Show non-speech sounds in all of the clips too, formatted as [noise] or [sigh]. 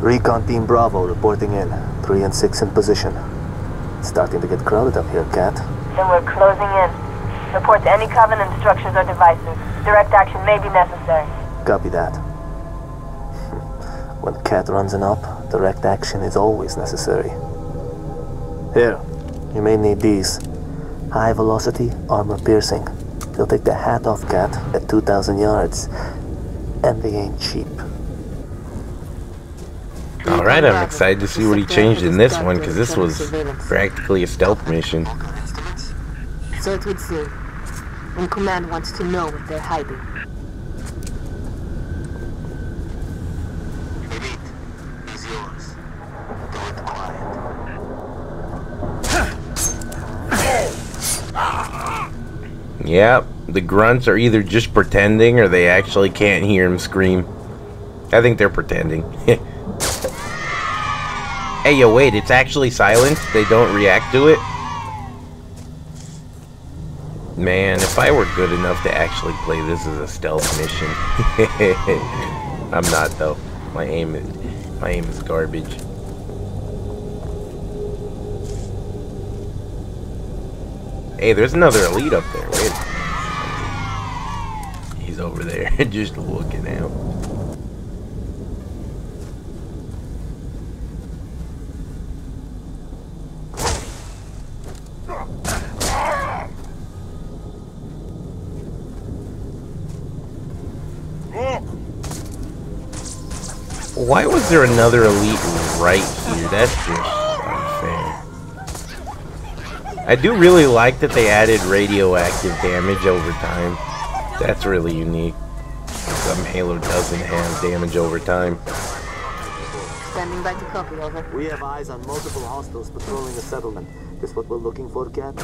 Recon Team Bravo reporting in. 3 and 6 in position. It's starting to get crowded up here, Kat. Then we're closing in. Report to any Covenant structures or devices. Direct action may be necessary. Copy that. [laughs] When Kat runs an op, direct action is always necessary. Here, you may need these. High velocity, armor piercing. They'll take the hat off Kat at 2,000 yards. And they ain't cheap. Alright, I'm excited to see what he changed in this one, because this was practically a stealth mission. So it would seem. And Command wants to know what they're hiding. Elite, he's yours. Do it quiet. Yep, the grunts are either just pretending or they actually can't hear him scream. I think they're pretending. [laughs] hey, yo, wait, it's actually silent? They don't react to it? Man, if I were good enough to actually play this as a stealth mission. [laughs] I'm not, though. My aim is, my aim is garbage. Hey, there's another elite up there. Wait. He's over there, [laughs] just looking out. Why was there another elite right here? That's just unfair. I do really like that they added radioactive damage over time. That's really unique. Some Halo doesn't have damage over time. Standing by to copy, over. We have eyes on multiple hostiles patrolling the settlement. This what we're looking for, Kat?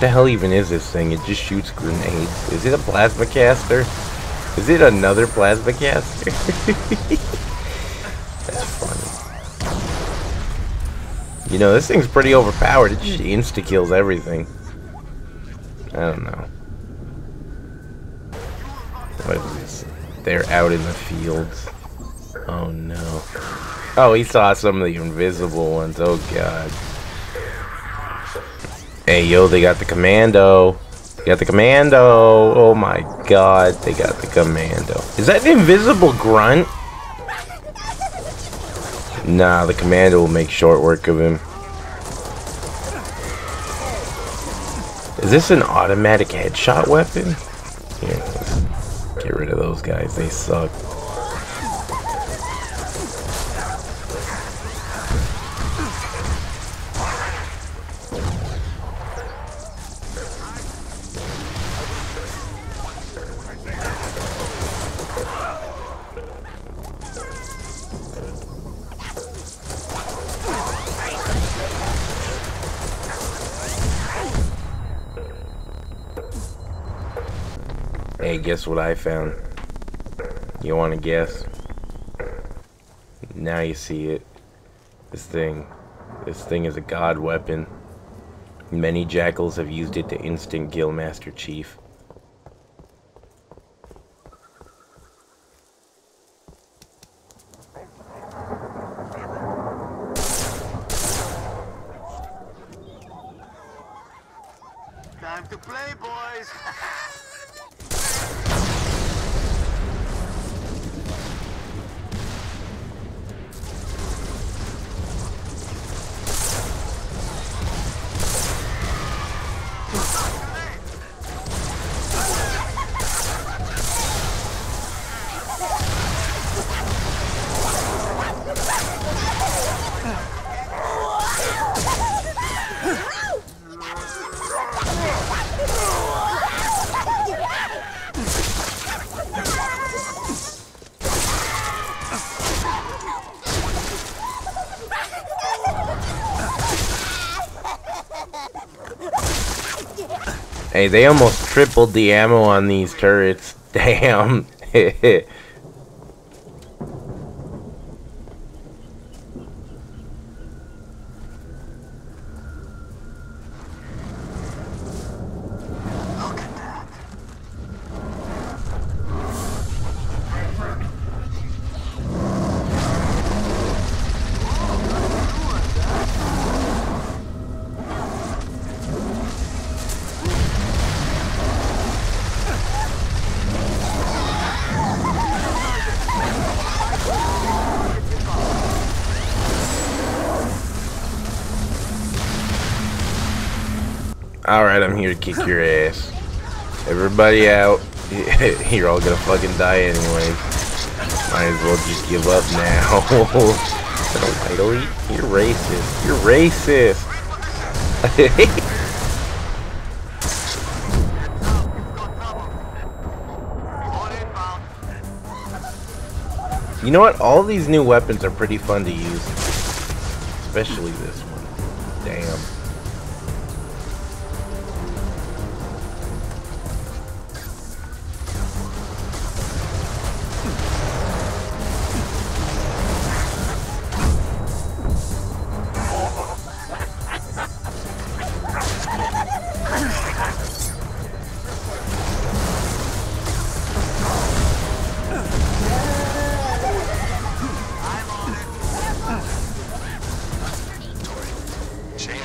The hell even is this thing? It just shoots grenades. Is it a plasma caster? Is it another plasma caster? [laughs] That's funny. You know, this thing's pretty overpowered. It just insta-kills everything. I don't know. What is this? They're out in the fields. Oh no. Oh, he saw some of the invisible ones. Oh god. Hey, yo, they got the commando. They got the commando. Oh my god, they got the commando. Is that an invisible grunt? Nah, the commando will make short work of him. Is this an automatic headshot weapon? Get rid of those guys. They suck. Hey, guess what I found? You want to guess? Now you see it. This thing. This thing is a god weapon. Many jackals have used it to instant kill Master Chief. Time to play, boys! [laughs] Hey, they almost tripled the ammo on these turrets. [laughs] Damn. [laughs] Alright, I'm here to kick your ass. Everybody out. [laughs] You're all gonna fucking die anyway. Might as well just give up now. [laughs] You're racist. You're racist. [laughs] you know what? All these new weapons are pretty fun to use. Especially this one. Damn.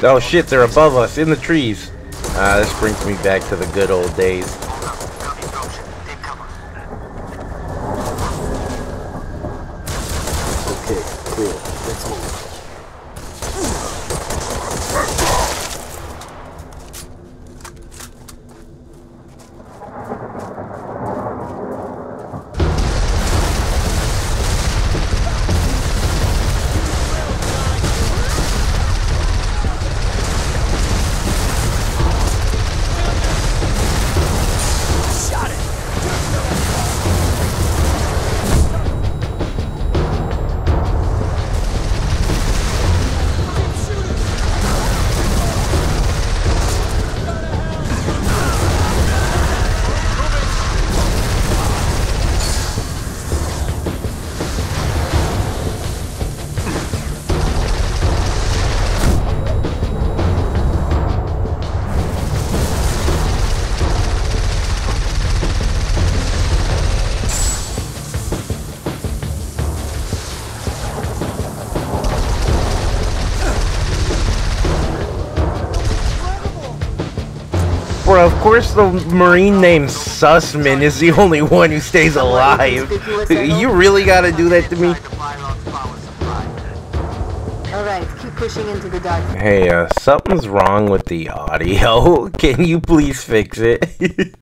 Oh shit, they're above us, in the trees. Uh, this brings me back to the good old days. Course the marine named Sussman is the only one who stays alive. You really gotta do that to me? Alright, keep pushing into the dark. Hey, uh, something's wrong with the audio. [laughs] Can you please fix it? [laughs]